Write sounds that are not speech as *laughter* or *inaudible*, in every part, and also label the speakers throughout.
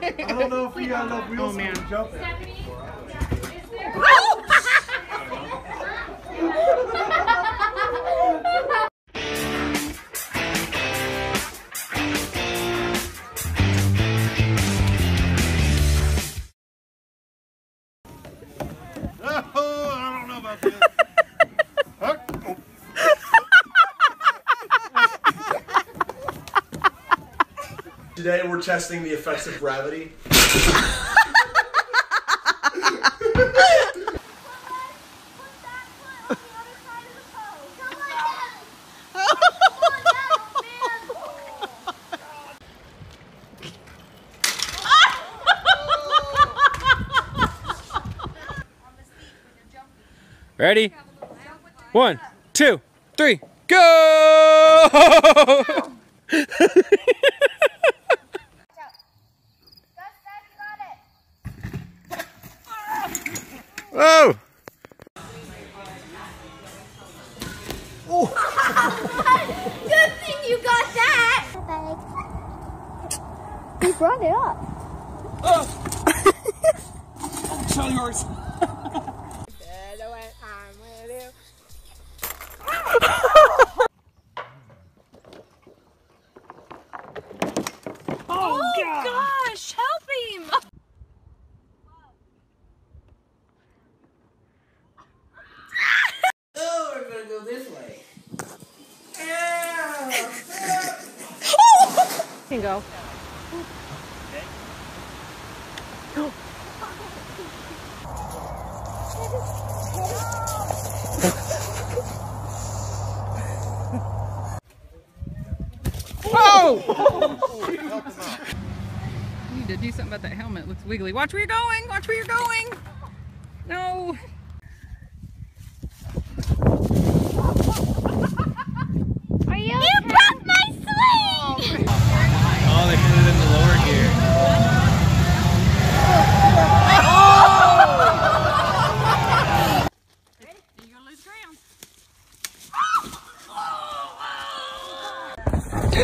Speaker 1: I don't know if we got enough wheels
Speaker 2: Oh, man.
Speaker 1: to jump it. *laughs* Oh, I don't know about this. Today we're testing the effects of gravity.
Speaker 3: Ready? One, two, three, go! *laughs*
Speaker 4: You brought it up.
Speaker 3: Show yours.
Speaker 2: By the way,
Speaker 5: I'm with you. Oh, gosh, help *laughs*
Speaker 2: him! Oh. You need to do something about that helmet. It looks wiggly. Watch where you're going. Watch where you're going. No.
Speaker 4: Are you? You broke my swing.
Speaker 3: Oh, they put it in the lower gear.
Speaker 2: You're gonna lose ground. Are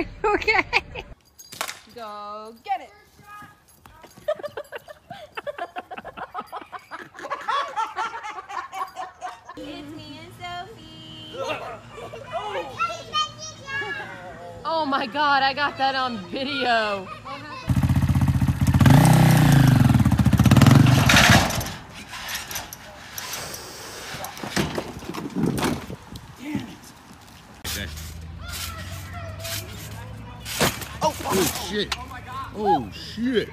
Speaker 2: you okay? Go get it.
Speaker 4: It's me and Sophie.
Speaker 2: Oh my god, I got that on video.
Speaker 1: Oh shit. Oh, oh shit.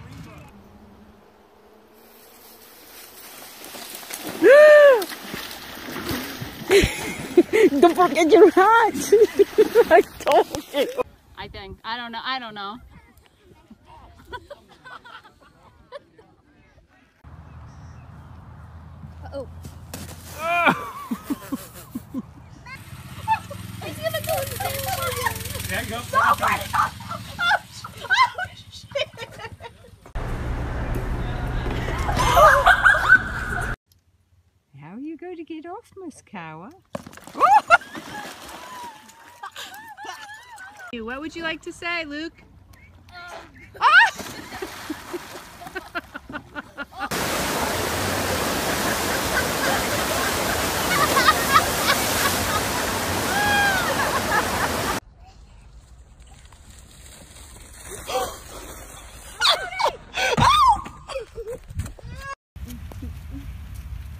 Speaker 2: Don't forget your hat. I told you. I think. I don't know. I don't know.
Speaker 4: Oh.
Speaker 3: Oh *laughs*
Speaker 2: How are you going to get off, Miss Cowa? *laughs* what would you like to say, Luke?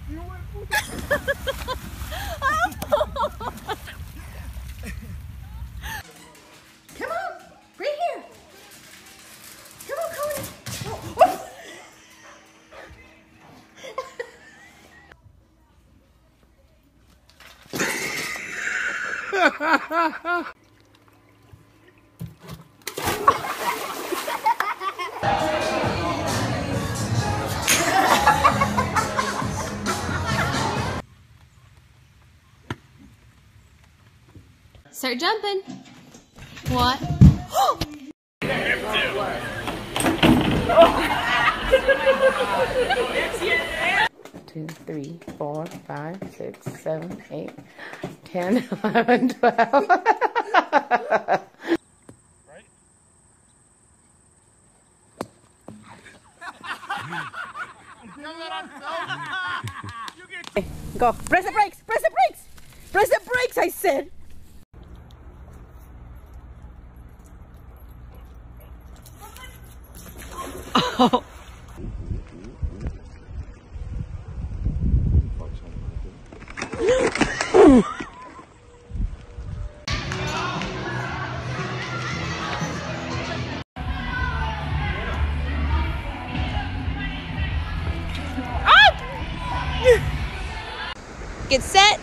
Speaker 4: Come on, right here. Come on, Colin. Oh. *laughs* Start jumping. What? *gasps*
Speaker 2: Two, three, four, five, six, seven, eight, ten, *laughs* eleven, twelve.
Speaker 6: Go. Press the brakes. Press the brakes. Press the brakes, I said. Get set,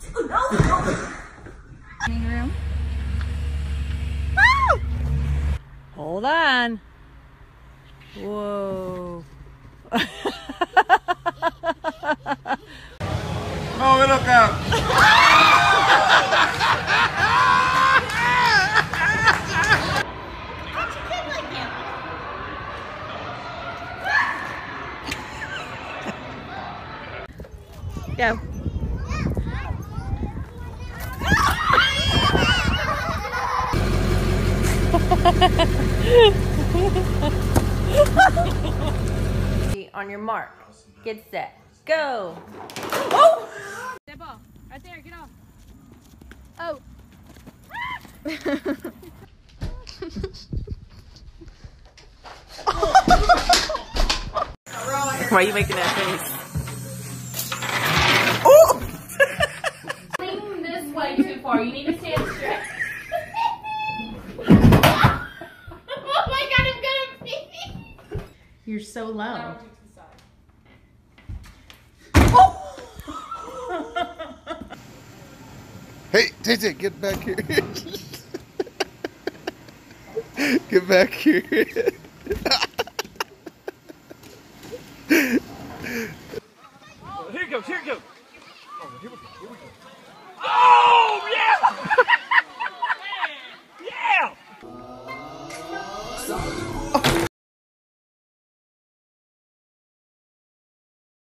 Speaker 6: two, no, no.
Speaker 4: room.
Speaker 6: Hold on. Whoa. *laughs*
Speaker 7: Oh, look out. *laughs*
Speaker 6: On your mark, get set, go. Oh!
Speaker 4: Debo, right there, get off. Oh.
Speaker 6: Why are you making that face? Oh!
Speaker 4: This way too far. You need to so low. Oh! *laughs* hey, TJ, get back here. *laughs*
Speaker 6: get back here. *laughs*
Speaker 7: Here it goes, here it goes. Oh, here we go, here we go. Oh!